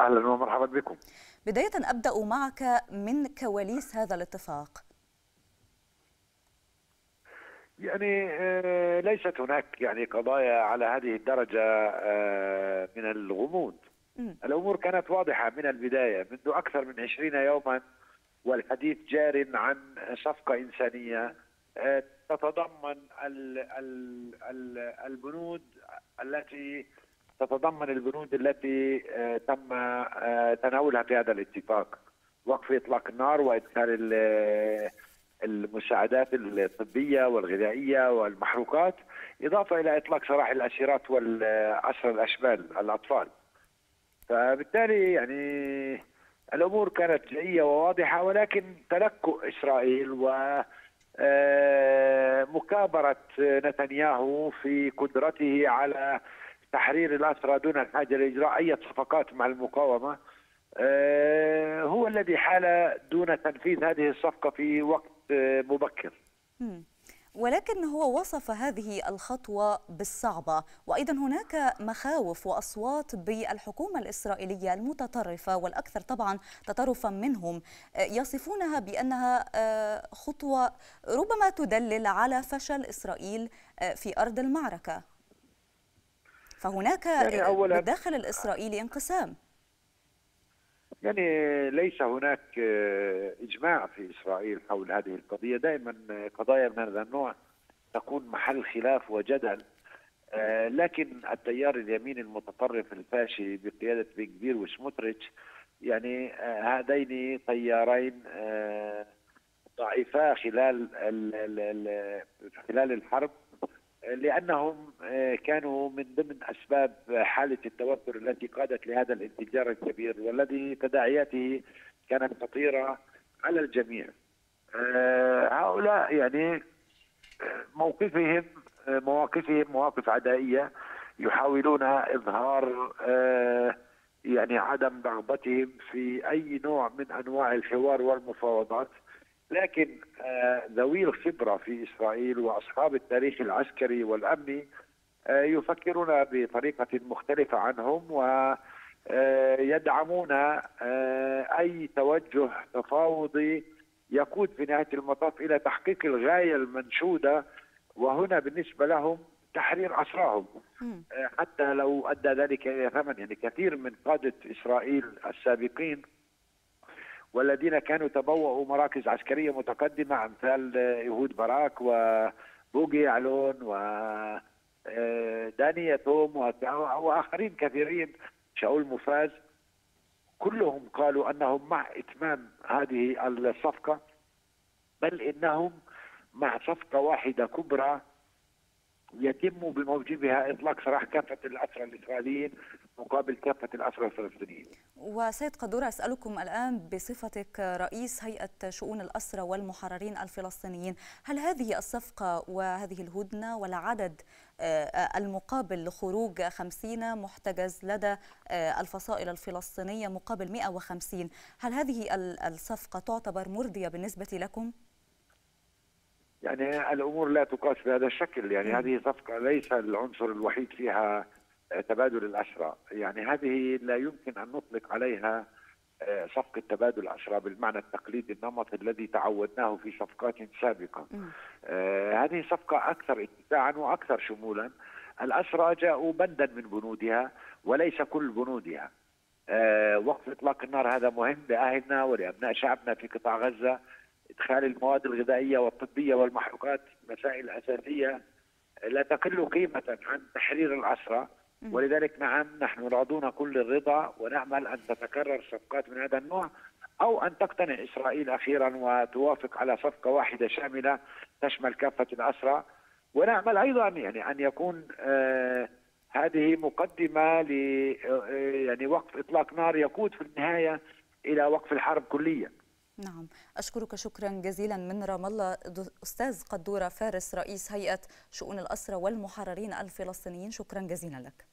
أهلا ومرحبا بكم. بداية أبدأ معك من كواليس هذا الاتفاق. يعني آه، ليست هناك يعني قضايا على هذه الدرجة آه، من الغموض. مم. الأمور كانت واضحة من البداية. منذ أكثر من عشرين يوما والحديث جار عن صفقة إنسانية آه، تتضمن ال- ال- ال- البنود التي تتضمن البنود التي آه، تم آه، تناولها في هذا الاتفاق. وقف إطلاق النار وإدخال ال- المساعدات الطبية والغذائية والمحروقات إضافة إلى إطلاق سراح الأسيرات والأسرى الأشبال الأطفال. فبالتالي يعني الأمور كانت جيدة وواضحة ولكن تلكؤ إسرائيل و آه، مكابرة نتنياهو في قدرته على تحرير الأسرى دون الحاجة لاجراء أي صفقات مع المقاومة آه، هو الذي حال دون تنفيذ هذه الصفقة في وقت آه، مبكر. ولكن هو وصف هذه الخطوة بالصعبة. وأيضا هناك مخاوف وأصوات بالحكومة الإسرائيلية المتطرفة والأكثر طبعا تطرفا منهم آه، يصفونها بأنها خطوة ربما تدلل على فشل إسرائيل في أرض المعركة. فهناك يعني أولاً- بالداخل الإسرائيلي انقسام. يعني ليس هناك إجماع في إسرائيل حول هذه القضية، دائما قضايا من هذا النوع تكون محل خلاف وجدل. آه، لكن التيار اليميني المتطرف الفاشي بقيادة بن كبير وسموتريتش يعني آه، هذين تيارين آه، ضعيفا خلال ال- ال- ال- خلال الحرب. لأنهم آه، كانوا من ضمن أسباب حالة التوتر التي قادت لهذا الانفجار الكبير والذي تداعياته كانت خطيرة على الجميع. آه، هؤلاء يعني آه، موقفهم مواقفهم مواقف عدائية يحاولون إظهار يعني عدم رغبتهم في أي نوع من أنواع الحوار والمفاوضات لكن آه، ذوي الخبرة في إسرائيل وأصحاب التاريخ العسكري والأمني آه، يفكرون بطريقة مختلفة عنهم ويدعمون أي توجه تفاوضي يقود في نهاية المطاف إلى تحقيق الغاية المنشودة وهنا بالنسبة لهم تحرير. آه، حتى لو أدى ذلك إلى ثمن يعني كثير من قادة إسرائيل السابقين والذين كانوا تبوأوا مراكز عسكرية متقدمة أمثال يهود باراك وبوغي يعلون و آه، داني وآخرين كثيرين شاول مفاز. كلهم قالوا أنهم مع إتمام هذه الصفقة بل إنهم مع صفقة واحدة كبرى يتم بموجبها إطلاق سراح كافة الأسرى الإسرائيليين مقابل كافة الأسرى الفلسطينيين وسيد قدورة أسألكم الآن بصفتك رئيس هيئة شؤون الأسرى والمحررين الفلسطينيين هل هذه الصفقة وهذه الهدنة ولا عدد آه، المقابل لخروج 50 محتجز لدى آه، الفصائل الفلسطينية مقابل 150 هل هذه ال- الصفقة تعتبر مرضية بالنسبة لكم؟ يعني الأمور لا تقاس بهذا الشكل. يعني هذه صفقة ليس العنصر الوحيد فيها آه، تبادل الأسرى. يعني هذه لا يمكن أن نطلق عليها آه، صفقة تبادل اسرى بالمعنى التقليدي النمط الذي تعودناه في صفقات سابقة. مم. آه، هذه صفقة أكثر اتساعا وأكثر شمولا. الأسرى جاءوا بندا من بنودها وليس كل بنودها. آه، وقف إطلاق النار هذا مهم لأهلنا ولأبناء شعبنا في قطاع غزة. ادخال المواد الغذائية والطبية والمحروقات مسائل أساسية لا تقل قيمة عن تحرير الاسرى. ولذلك نعم نحن راضون كل الرضا ونأمل أن تتكرر صفقات من هذا النوع أو أن تقتنع إسرائيل أخيرا وتوافق على صفقة واحدة شاملة تشمل كافة الاسرى ونأمل أيضا يعني أن يكون آه هذه مقدمة ل آه، يعني وقف إطلاق نار يقود في النهاية إلى وقف الحرب كليا. نعم. أشكرك شكرا جزيلا من رام الله أستاذ قدورة فارس رئيس هيئة شؤون الأسرى والمحررين الفلسطينيين. شكرا جزيلا لك.